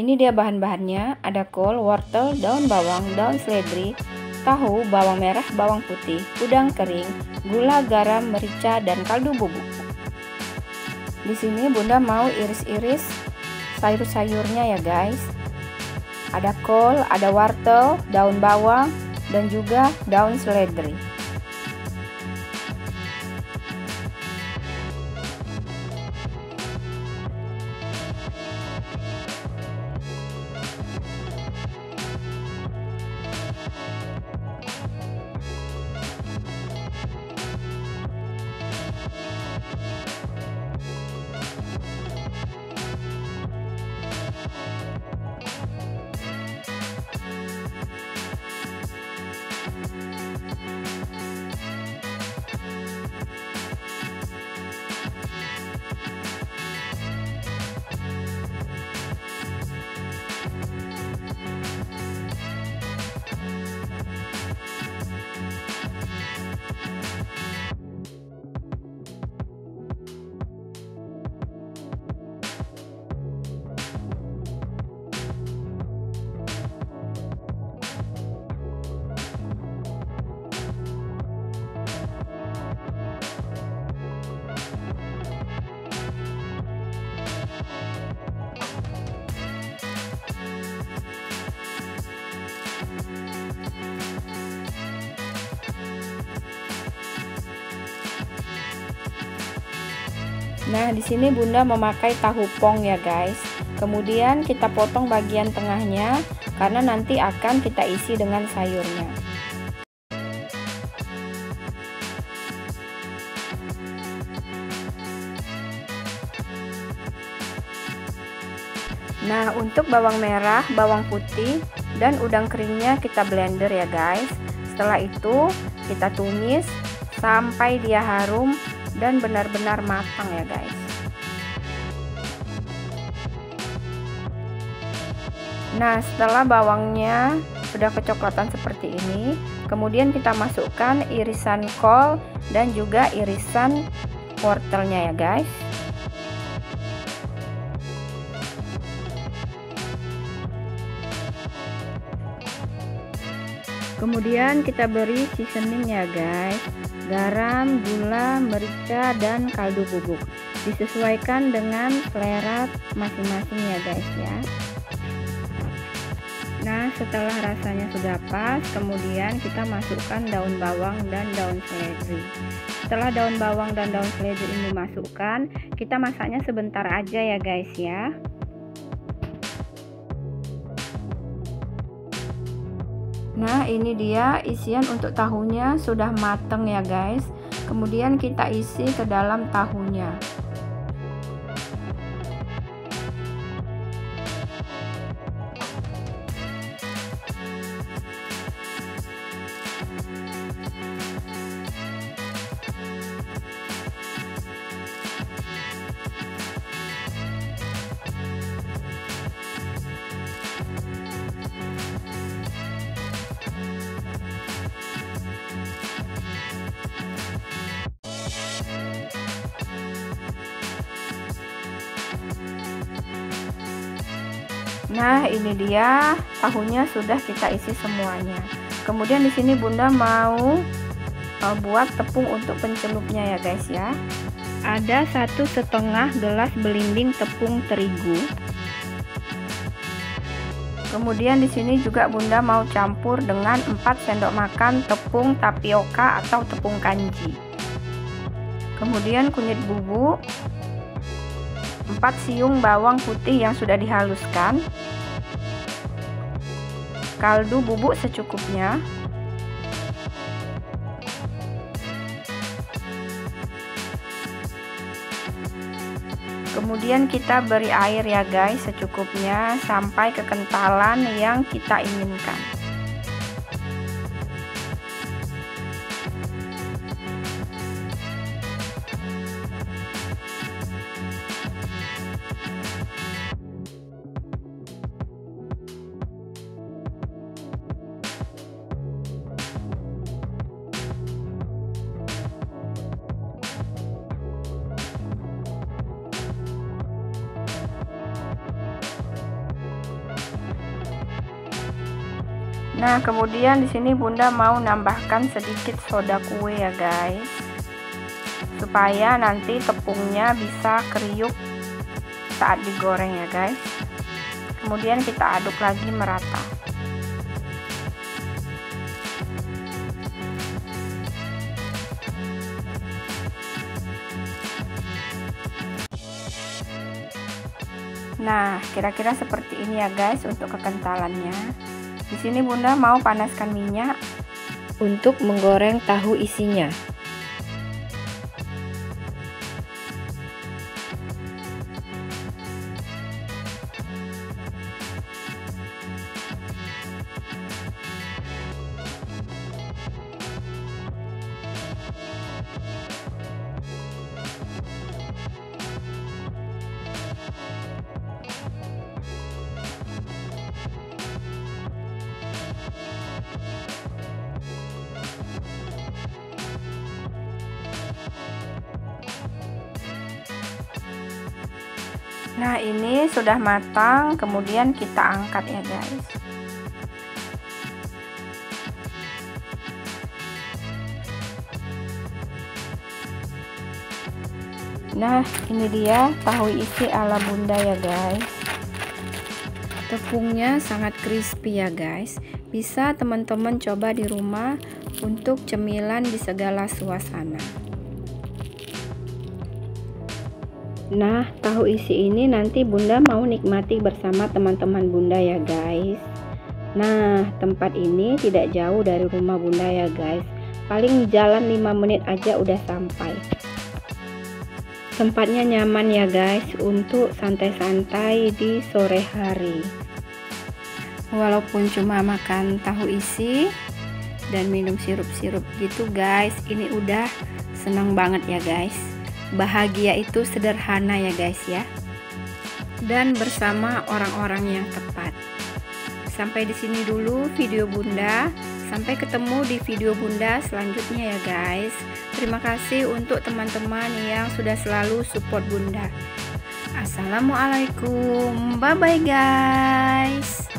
ini dia bahan-bahannya. Ada kol, wortel, daun bawang, daun seledri, tahu, bawang merah, bawang putih, udang kering, gula, garam, merica, dan kaldu bubuk. Di sini Bunda mau iris-iris sayur-sayurnya ya guys. Ada kol, ada wortel, daun bawang, dan juga daun seledri. Nah, di sini Bunda memakai tahu pong ya, guys. Kemudian kita potong bagian tengahnya karena nanti akan kita isi dengan sayurnya. Nah, untuk bawang merah, bawang putih, dan udang keringnya kita blender ya, guys. Setelah itu, kita tumis sampai dia harum dan benar-benar matang ya guys. Nah setelah bawangnya sudah kecoklatan seperti ini kemudian kita masukkan irisan kol dan juga irisan wortelnya ya guys kemudian kita beri seasoning ya guys garam, gula, merica, dan kaldu bubuk. Disesuaikan dengan selera masing-masing ya guys ya. Nah, setelah rasanya sudah pas, kemudian kita masukkan daun bawang dan daun seledri. Setelah daun bawang dan daun seledri ini dimasukkan, kita masaknya sebentar aja ya guys ya. Nah ini dia isian untuk tahunya sudah mateng ya guys. Kemudian kita isi ke dalam tahunya Nah, ini dia tahunya sudah kita isi semuanya. Kemudian di sini Bunda mau uh, buat tepung untuk pencelupnya ya guys ya. Ada satu setengah gelas belimbing tepung terigu. Kemudian di sini juga Bunda mau campur dengan 4 sendok makan tepung tapioka atau tepung kanji. Kemudian kunyit bubuk 4 siung bawang putih yang sudah dihaluskan. Kaldu bubuk secukupnya. Kemudian kita beri air ya guys secukupnya sampai kekentalan yang kita inginkan Nah, kemudian di sini Bunda mau nambahkan sedikit soda kue ya, guys. Supaya nanti tepungnya bisa kriuk saat digoreng ya, guys. Kemudian kita aduk lagi merata. Nah, kira-kira seperti ini ya guys untuk kekentalannya. Di sini Bunda mau panaskan minyak untuk menggoreng tahu isinya. Nah ini sudah matang kemudian kita angkat ya guys. Nah ini dia tahu isi ala bunda ya guys. Tepungnya sangat crispy ya guys. Bisa teman-teman coba di rumah untuk cemilan di segala suasana Nah, tahu isi ini nanti Bunda mau nikmati bersama teman-teman Bunda ya guys. Nah, tempat ini tidak jauh dari rumah Bunda ya guys. Paling jalan 5 menit aja udah sampai. Tempatnya nyaman ya guys untuk santai-santai di sore hari. Walaupun cuma makan tahu isi dan minum sirup-sirup gitu guys, ini udah senang banget ya guys bahagia itu sederhana ya guys ya. Dan bersama orang-orang yang tepat. Sampai di sini dulu video bunda. Sampai ketemu di video bunda selanjutnya ya guys. Terima kasih untuk teman-teman yang sudah selalu support bunda. Assalamualaikum. Bye bye guys